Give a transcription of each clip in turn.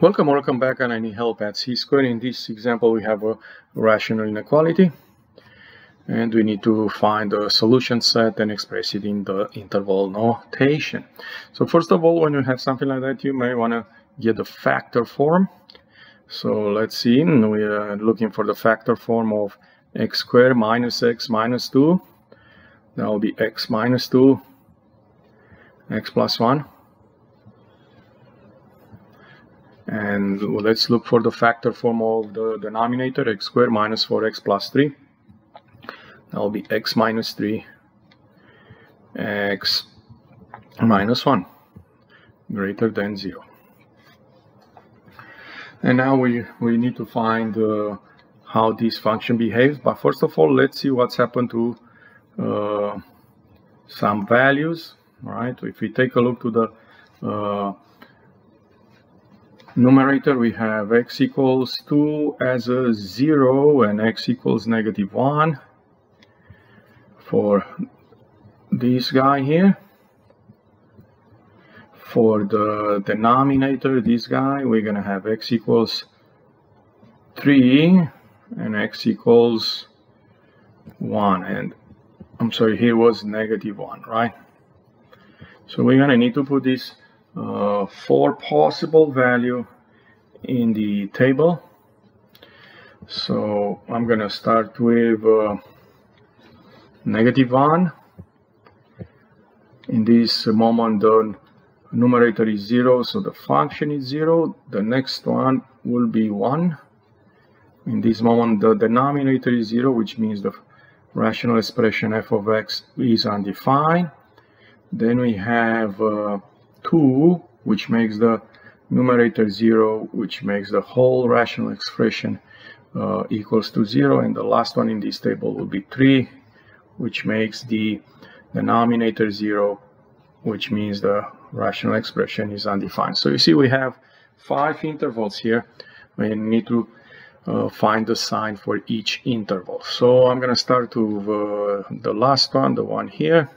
Welcome, or welcome back and I need help at C-square. In this example, we have a rational inequality and we need to find a solution set and express it in the interval notation. So first of all, when you have something like that, you may want to get the factor form. So let's see, we are looking for the factor form of x squared minus x minus 2. That will be x minus 2, x plus 1 and let's look for the factor form of the denominator x squared minus 4x plus 3 that will be x minus 3 x minus 1 greater than 0 and now we we need to find uh, how this function behaves. But first of all let's see what's happened to uh, some values right? If we take a look to the uh, numerator we have x equals 2 as a 0 and x equals negative 1 for this guy here for the denominator this guy we're gonna have x equals 3 and x equals 1 and I'm sorry here was negative 1 right? So we're gonna need to put this uh, four possible value in the table. So I'm going to start with uh, negative 1. In this moment the numerator is 0 so the function is 0. The next one will be 1. In this moment the denominator is 0 which means the rational expression f of x is undefined. Then we have uh, 2 which makes the numerator 0 which makes the whole rational expression uh, equals to 0 and the last one in this table will be 3 which makes the denominator 0 which means the rational expression is undefined. So you see we have five intervals here. We need to uh, find the sign for each interval. So I'm going to start with uh, the last one, the one here.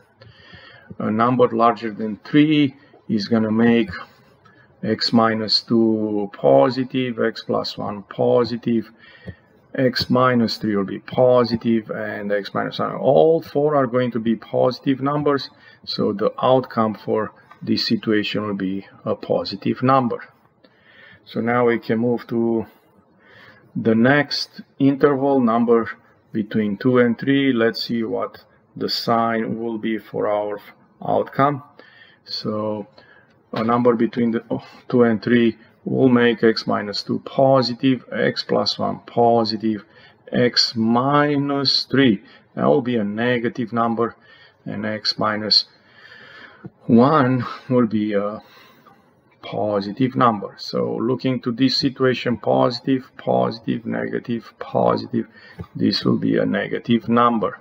A number larger than 3 is going to make x minus 2 positive, x plus 1 positive, x minus 3 will be positive, and x minus 1. All four are going to be positive numbers, so the outcome for this situation will be a positive number. So now we can move to the next interval number between 2 and 3. Let's see what the sign will be for our outcome. So a number between the oh, 2 and 3 will make x minus 2 positive, x plus 1 positive, x minus 3 that will be a negative number and x minus 1 will be a positive number. So looking to this situation positive, positive, negative, positive, this will be a negative number.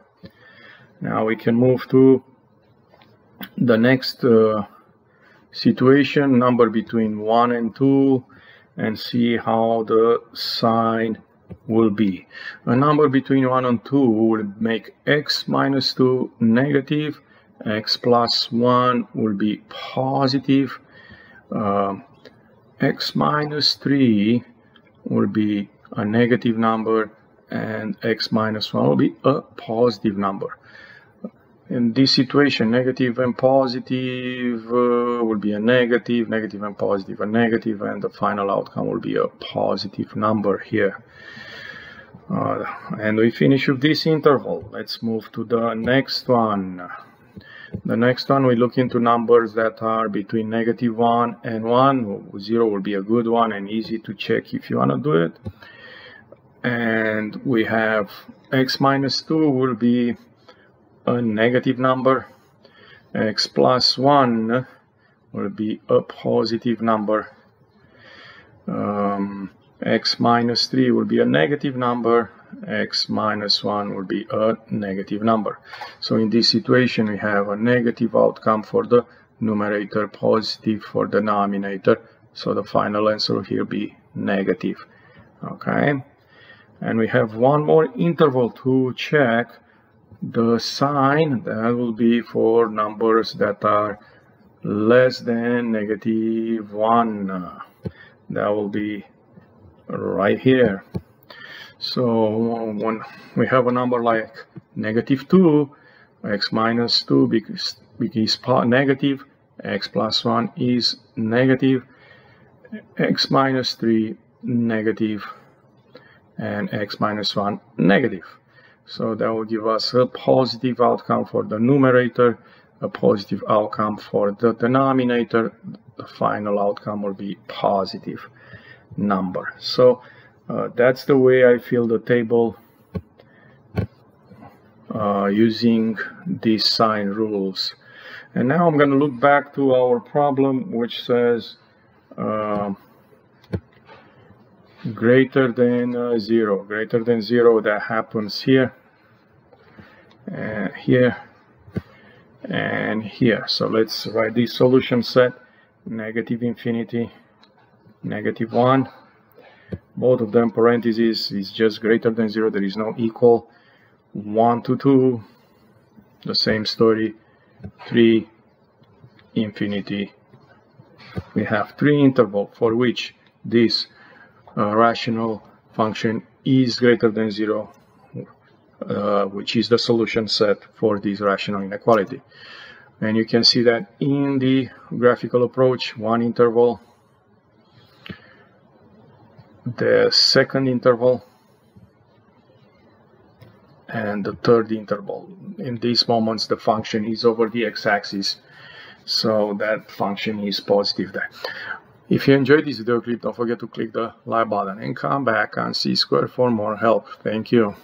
Now we can move to the next uh, situation number between 1 and 2 and see how the sign will be. A number between 1 and 2 will make x minus 2 negative, x plus 1 will be positive, uh, x minus 3 will be a negative number and x minus 1 will be a positive number in this situation negative and positive uh, will be a negative negative and positive a negative and the final outcome will be a positive number here. Uh, and we finish with this interval. Let's move to the next one. The next one we look into numbers that are between negative 1 and 1 0 will be a good one and easy to check if you want to do it. And we have x minus 2 will be a negative number. X plus 1 will be a positive number. Um, x minus 3 will be a negative number. X minus 1 will be a negative number. So in this situation we have a negative outcome for the numerator positive for the denominator. So the final answer will here be negative. Okay? And we have one more interval to check the sign that will be for numbers that are less than negative 1 that will be right here. So when we have a number like negative 2 x minus 2 because, because negative x plus 1 is negative x minus 3 negative and x minus 1 negative so that will give us a positive outcome for the numerator a positive outcome for the denominator. The final outcome will be positive number. So uh, that's the way I fill the table uh, using these sign rules. And now I'm going to look back to our problem which says uh, greater than uh, 0 greater than 0 that happens here. And here. And here. So let's write this solution set. Negative infinity. Negative 1 both of them parentheses is just greater than 0 there is no equal. 1 to 2 the same story. 3 infinity. We have three interval for which this uh, rational function is greater than 0 uh, which is the solution set for this rational inequality. And you can see that in the graphical approach one interval the second interval and the third interval. In these moments the function is over the x-axis so that function is positive there if you enjoyed this video clip don't forget to click the like button and come back on C Square for more help. Thank you